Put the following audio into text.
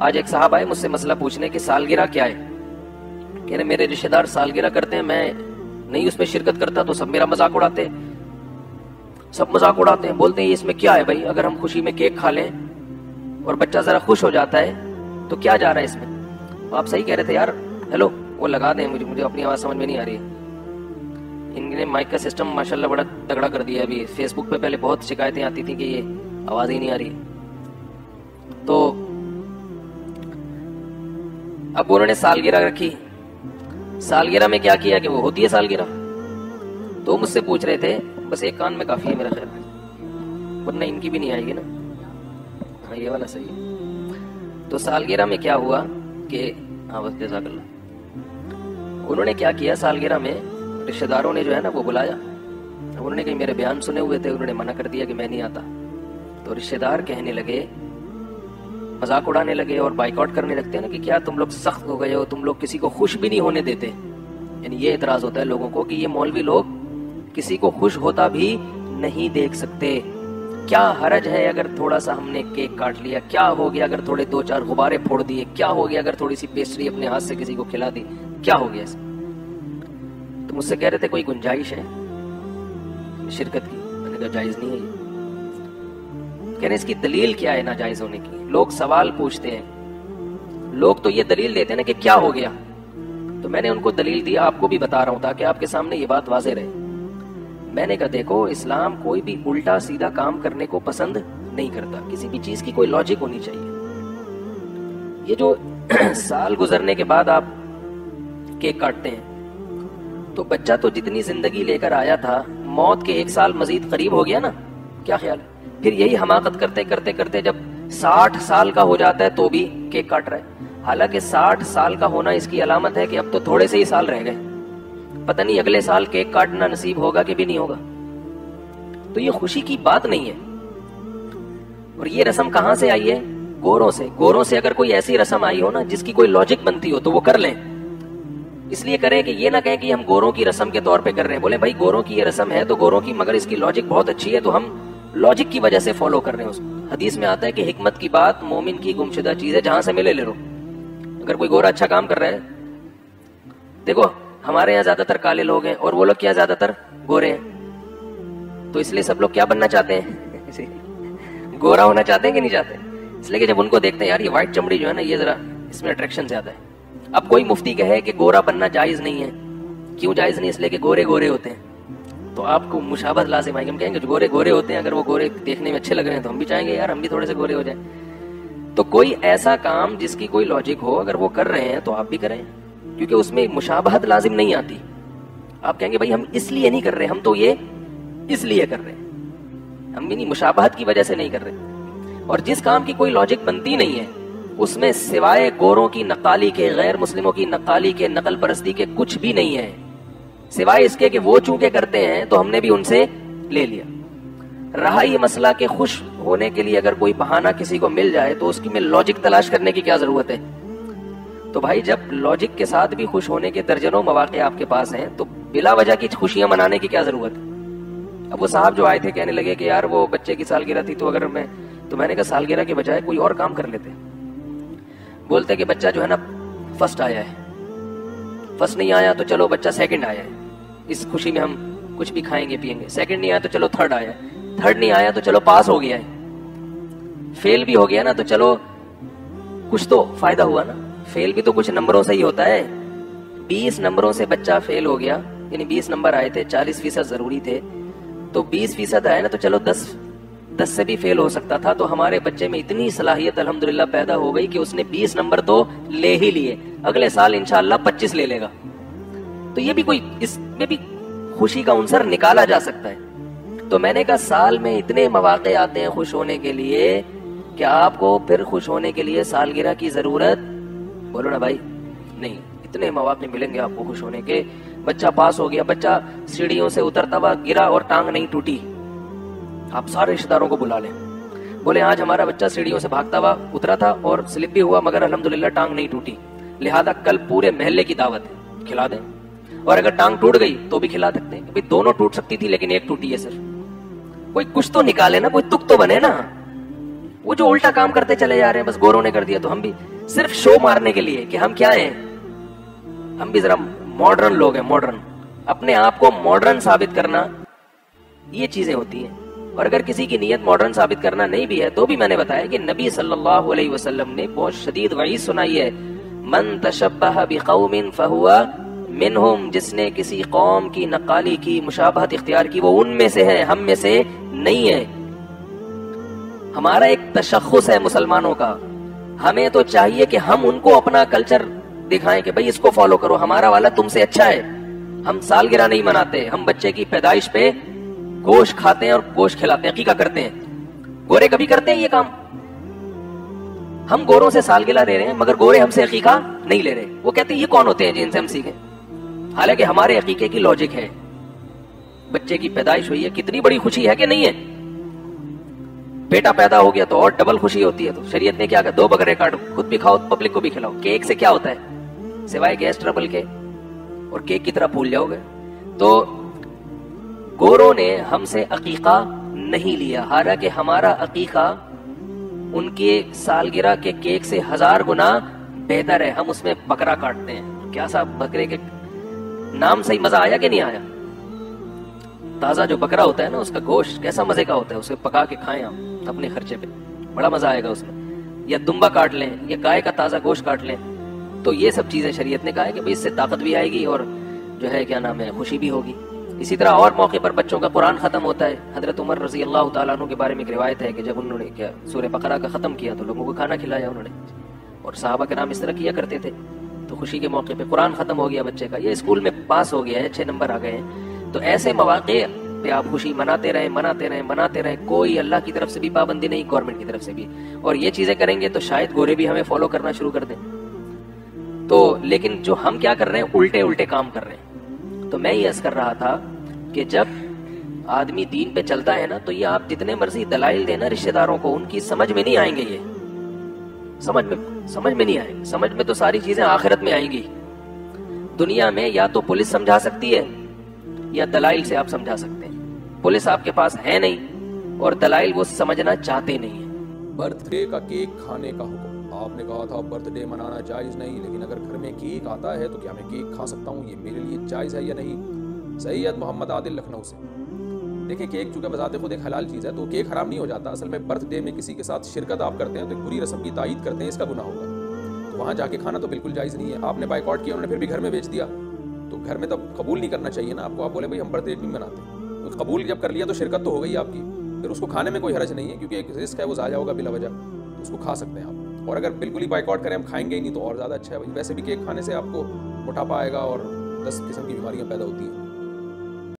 आज एक साहब आए, मुझसे मसला पूछने की सालगिरह क्या है? कह रहे, मेरे रिश्तेदार सालगिरह करते हैं, मैं नहीं उसमें शिरकत करता तो सब मेरा मज़ाक उड़ाते सब मज़ाक उड़ाते हैं। बोलते हैं इसमें क्या है भाई? अगर हम खुशी में केक खा लें और बच्चा जरा खुश हो जाता है तो क्या जा रहा है इसमें? आप सही कह रहे थे, यार, हेलो, वो लगा दें, मुझे मुझे अपनी आवाज़ समझ में नहीं आ रही इनने माइक का सिस्टम, माशाल्लाह, बड़ा तगड़ा कर दिया अभी। फेसबुक पे पहले बहुत शिकायतें आती थी कि ये आवाज़ ही नहीं आ रही तो अब उन्होंने सालगिरह रखी। सालगिरह में क्या किया कि वो होती है सालगिरह? तो मुझसे पूछ रहे थे, बस एक कान में काफ़ी है मेरा ख्याल। वरना इनकी भी नहीं आएगी ना। हाँ ये वाला सही है। तो सालगिरह में क्या हुआ कि हाँ बस जजाकल्ला। उन्होंने क्या किया सालगिरह में? रिश्तेदारों ने जो है ना, वो बुलाया। उन्होंने कहीं मेरे बयान सुने हुए थे, उन्होंने मना कर दिया कि मैं नहीं आता। तो रिश्तेदार कहने लगे मज़ाक उड़ाने लगे और बाइकआउट करने लगते हैं ना कि क्या तुम लोग सख्त हो गए हो, तुम लोग किसी को खुश भी नहीं होने देते। यानी ये इतराज होता है लोगों को कि ये मौलवी लोग किसी को खुश होता भी नहीं देख सकते। क्या हरज है अगर थोड़ा सा हमने केक काट लिया? क्या हो गया अगर थोड़े दो चार गुब्बारे फोड़ दिए? क्या हो गया अगर थोड़ी सी पेस्ट्री अपने हाथ से किसी को खिला दी? क्या हो गया तो मुझसे कह रहे थे कोई गुंजाइश है? शिरकत की? मैंने कहा, जायज़ नहीं है कह रहे इसकी दलील क्या है नाजायज होने की? लोग सवाल पूछते हैं। लोग तो ये दलील देते हैं ना कि क्या हो गया। तो मैंने उनको दलील दी, आपको भी बता रहा हूँ, ताकि आपके सामने ये बात वाजे रहे। मैंने कहा, देखो, इस्लाम कोई भी उल्टा सीधा काम करने को पसंद नहीं करता। किसी भी चीज़ की कोई लॉजिक होनी चाहिए। ये जो साल गुजरने के बाद आप केक काटते हैं तो बच्चा तो जितनी ज़िंदगी लेकर आया था, मौत के एक साल मजीद करीब हो गया ना? क्या ख्याल फिर यही हमाकत करते करते करते जब साठ साल का हो जाता है तो भी केक काट रहा है। हालाँकि साठ साल का होना इसकी अलामत है कि अब तो थोड़े से ही साल रह गए। पता नहीं अगले साल केक काटना नसीब होगा कि भी नहीं होगा। तो ये खुशी की बात नहीं है। और ये रस्म कहाँ से आई है? गोरों से। गोरों से अगर कोई ऐसी रस्म आई हो ना, जिसकी कोई लॉजिक बनती हो तो वो कर लें। इसलिए करें कि ये ना कहें कि हम गोरों की रस्म के तौर पे कर रहे हैं। बोले, भाई, गोरों की ये रस्म है तो गोरों की, मगर इसकी लॉजिक बहुत अच्छी है तो हम लॉजिक की वजह से फॉलो कर रहे हैं उसको। हदीस में आता है कि हिकमत की बात मोमिन की गुमशुदा चीज़ है, जहाँ से मिले ले लो। अगर कोई गोरा अच्छा काम कर रहा है, देखो, हमारे यहाँ ज़्यादातर काले लोग हैं और वो लोग क्या ज़्यादातर? गोरे हैं। तो इसलिए सब लोग क्या बनना चाहते हैं? गोरा होना चाहते हैं कि नहीं चाहते? इसलिए कि जब उनको देखते हैं, यार, ये व्हाइट चमड़ी जो है ना, ये जरा इसमें अट्रैक्शन ज़्यादा है। अब कोई मुफ्ती कहे कि गोरा बनना जायज़ नहीं है। क्यों जायज़ नहीं? इसलिए कि गोरे गोरे होते हैं। तो आपको मुशाबत लाजिम आएगी। हम कहेंगे गोरे गोरे होते हैं, अगर वो गोरे देखने में अच्छे लग रहे हैं तो हम भी चाहेंगे, यार, हम भी थोड़े से गोरे हो जाए। तो कोई ऐसा काम जिसकी कोई लॉजिक हो, अगर वो कर रहे हैं तो आप भी करें। क्योंकि उसमें मुशाबहत लाजिम नहीं आती। आप कहेंगे, भाई, हम इसलिए नहीं कर रहे, हम तो ये इसलिए कर रहे हैं। हम भी नहीं, मुशाबहत की वजह से नहीं कर रहे। और जिस काम की कोई लॉजिक बनती नहीं है, उसमें सिवाय गोरों की नकाली के गैर मुस्लिमों की नकाली के नकल परस्ती के कुछ भी नहीं है। सिवाय इसके कि वो चूंके करते हैं तो हमने भी उनसे ले लिया। रहा ये मसला के खुश होने के लिए अगर कोई बहाना किसी को मिल जाए तो उसकी में लॉजिक तलाश करने की क्या ज़रूरत है? तो भाई, जब लॉजिक के साथ भी खुश होने के दर्जनों मौके आपके पास हैं तो बिला वजह की खुशियाँ मनाने की क्या ज़रूरत है? अब वो साहब जो आए थे, कहने लगे कि यार वो बच्चे की सालगिरह थी तो अगर मैं तो मैंने कहा, सालगिरह के बजाय कोई और काम कर लेते। बोलते कि बच्चा जो है ना, फ़र्स्ट आया है। फ़र्स्ट नहीं आया तो चलो बच्चा सेकंड आया है। इस खुशी में हम कुछ भी खाएँगे पिएँगे सेकंड नहीं आया तो चलो थर्ड आया। थर्ड नहीं आया तो चलो पास हो गया है। फेल भी हो गया ना तो चलो कुछ तो फ़ायदा हुआ ना। फेल भी तो कुछ नंबरों से ही होता है। बीस नंबरों से बच्चा फेल हो गया, यानी बीस नंबर आए थे, चालीस फ़ीसद ज़रूरी थे। तो बीस फ़ीसद आए ना तो चलो दस दस से भी फेल हो सकता था। तो हमारे बच्चे में इतनी सलाहियत, अल्हम्दुलिल्लाह, पैदा हो गई कि उसने बीस नंबर तो ले ही लिए। अगले साल इंशाल्लाह पच्चीस ले लेगा। तो ये भी कोई इसमें भी खुशी का उनसर निकाला जा सकता है। तो मैंने कहा, साल में इतने मौके आते हैं खुश होने के लिए कि आपको फिर खुश होने के लिए सालगिरह की ज़रूरत? बोलो ना भाई, नहीं, इतने मौके मिलेंगे आपको खुश होने के। बच्चा पास हो गया, बच्चा सीढ़ियों से उतरता हुआ गिरा और टांग नहीं टूटी। आप सारे रिश्तेदारों को बुला लें। बोले, आज हमारा बच्चा सीढ़ियों से भागता हुआ उतरा था और स्लिप भी हुआ, मगर अल्हम्दुलिल्लाह टांग नहीं टूटी। लिहाजा कल पूरे महल्ले की दावत है। खिला दें। और अगर टांग टूट गई तो भी खिला सकते हैं। भाई दोनों टूट सकती थी, लेकिन एक टूटी है सर। कोई कुछ तो निकाले ना, कोई तुक तो बने ना। वो जो उल्टा काम करते चले जा रहे हैं, बस गोरों ने कर दिया। तो हम भी सिर्फ़ शो मारने के लिए कि हम क्या हैं। हम भी जरा मॉडर्न लोग हैं मॉडर्न अपने आप को मॉडर्न साबित करना, ये चीज़ें होती हैं। और अगर किसी की नीयत मॉडर्न साबित करना नहीं भी है तो भी मैंने बताया कि नबी सल्लल्लाहु अलैहि वसल्लम ने बहुत शदीद वही सुनाई है। मन तशब्बह बिकौमिन फहुआ मिनहुम, जिसने किसी कौम की नकाली की मुशाबहत इख्तियार की, वो उनमें से है, हम में से नहीं है। हमारा एक तशखुस है मुसलमानों का। हमें तो चाहिए कि हम उनको अपना कल्चर दिखाएँ कि भाई इसको फॉलो करो, हमारा वाला तुमसे अच्छा है। हम सालगिरह नहीं मनाते, हम बच्चे की पैदाइश पे गोश्त खाते हैं और गोश्त खिलाते हैं हकीका करते हैं। गोरे कभी करते हैं ये काम? हम गोरों से सालगिरह ले रहे हैं, मगर गोरे हमसे हकीका नहीं ले रहे। वो कहते हैं, ये कौन होते हैं जिनसे हम सीखें? हालाँकि हमारे अकीके की लॉजिक है। बच्चे की पैदाइश हुई है, कितनी बड़ी खुशी है कि नहीं है? बेटा पैदा हो गया तो और डबल खुशी होती है तो शरीयत ने क्या कहा? दो बकरे काटो, खुद भी खाओ पब्लिक को भी खिलाओ। केक से क्या होता है? सिवाय गैस ट्रबल के और केक की तरह भूल जाओगे। तो गोरों ने हमसे अकीका नहीं लिया। हालाँकि हमारा अकीका उनके सालगिरह के केक से हज़ार गुना बेहतर है। हम उसमें बकरा काटते हैं। क्या साहब, बकरे के नाम सही मज़ा आया कि नहीं आया? ताज़ा जो बकरा होता है ना, उसका गोश्त कैसा मज़े का होता है, उसे पका के खाएँ हम अपने खर्चे पे। बड़ा मज़ा आएगा उसमें। या दुम्बा काट लें, या गाय का ताज़ा गोश्त काट लें तो ये सब चीज़ें शरीयत ने कहा है कि भाई इससे ताकत भी आएगी और जो है, क्या नाम है, खुशी भी होगी। इसी तरह और मौके पर बच्चों का कुरान खत्म होता है। हज़रत उमर रज़ी अल्लाह तु के बारे में एक रिवायत है कि जब उन्होंने, क्या सूर्य बकरा का खत्म किया तो लोगों को खाना खिलाया उन्होंने। और साहबा के नाम इस तरह किया करते थे। तो खुशी के मौके पे कुरान खत्म हो गया बच्चे का। ये स्कूल में पास हो गया है अच्छे नंबर आ गए हैं। तो ऐसे मौके पे आप खुशी मनाते रहे मनाते रहे मनाते रहे। कोई अल्लाह की तरफ़ से भी पाबंदी नहीं, गवर्नमेंट की तरफ़ से भी। और ये चीज़ें करेंगे तो शायद गोरे भी हमें फॉलो करना शुरू कर दें। तो लेकिन जो हम क्या कर रहे हैं उल्टे उल्टे काम कर रहे हैं। तो मैं ये अर्ज़ कर रहा था कि जब आदमी दीन पे चलता है ना तो ये आप जितने मर्ज़ी दलाइल देना रिश्तेदारों को, उनकी समझ में नहीं आएँगे ये। समझ में समझ में नहीं आएँगे समझ में तो सारी चीज़ें आखिरत में आएँगी। दुनिया में या तो पुलिस समझा सकती है, या दलाइल से आप समझा सकते हैं। पुलिस आपके पास है नहीं, और दलाइल वो समझना चाहते नहीं है। बर्थडे का केक खाने का हुक्म। आपने कहा था, बर्थडे मनाना जायज़ नहीं, लेकिन अगर घर में केक आता है तो क्या मैं केक खा सकता हूँ? ये मेरे लिए जायज़ है या नहीं? सैयद मोहम्मद आदिल लखनऊ से। देखिए केक चूँकि बजाते खुद एक हलाल चीज़ है तो केक हराम नहीं हो जाता। असल में बर्थडे में किसी के साथ शिरकत आप करते हैं तो एक बुरी रस्म की तायद करते हैं, इसका गुना होगा। तो वहाँ जाके खाना तो बिल्कुल जायज़ नहीं है। आपने बाइकआउट किया, उन्होंने फिर भी घर में बेच दिया। तो घर में तो कबूल नहीं करना चाहिए ना। आपको आप बोले, भाई, हम बर्थडे नहीं मनाते तो कबूल जब कर लिया तो शिरकत तो हो गई आपकी। फिर उसको खाने में कोई हरज नहीं है, क्योंकि एक रिस्क है, वो ज़ाया होगा बिला वजह। तो उसको खा सकते हैं आप। और अगर बिल्कुल ही बाइकआउट करें, हम खाएँगे ही नहीं तो और ज़्यादा अच्छा है। वैसे भी केक खाने से आपको मोटापा आएगा और दस किस्म की बीमारियाँ पैदा होती हैं।